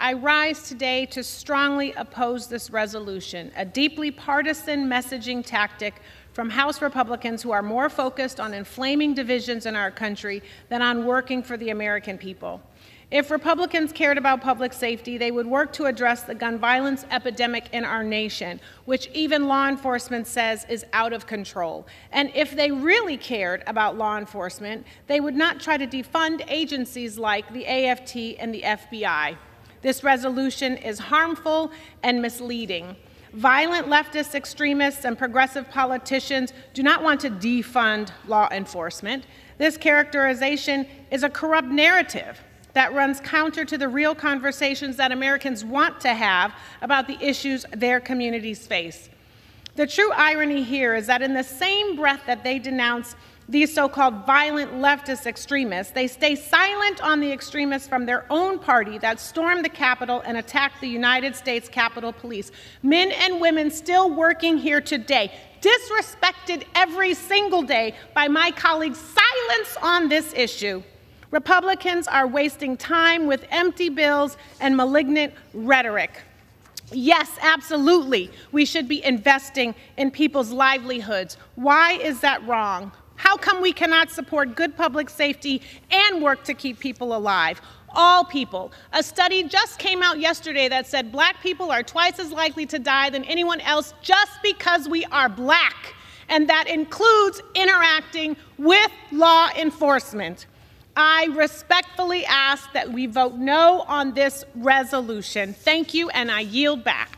I rise today to strongly oppose this resolution, a deeply partisan messaging tactic from House Republicans who are more focused on inflaming divisions in our country than on working for the American people. If Republicans cared about public safety, they would work to address the gun violence epidemic in our nation, which even law enforcement says is out of control. And if they really cared about law enforcement, they would not try to defund agencies like the AFT and the FBI. This resolution is harmful and misleading. Violent leftist extremists and progressive politicians do not want to defund law enforcement. This characterization is a corrupt narrative that runs counter to the real conversations that Americans want to have about the issues their communities face. The true irony here is that in the same breath that they denounce these so called violent leftist extremists, they stay silent on the extremists from their own party that stormed the Capitol and attacked the United States Capitol Police. Men and women still working here today, disrespected every single day by my colleagues' silence on this issue. Republicans are wasting time with empty bills and malignant rhetoric. Yes, absolutely, we should be investing in people's livelihoods. Why is that wrong? How come we cannot support good public safety and work to keep people alive? All people. A study just came out yesterday that said black people are twice as likely to die than anyone else just because we are black. And that includes interacting with law enforcement. I respectfully ask that we vote no on this resolution. Thank you, and I yield back.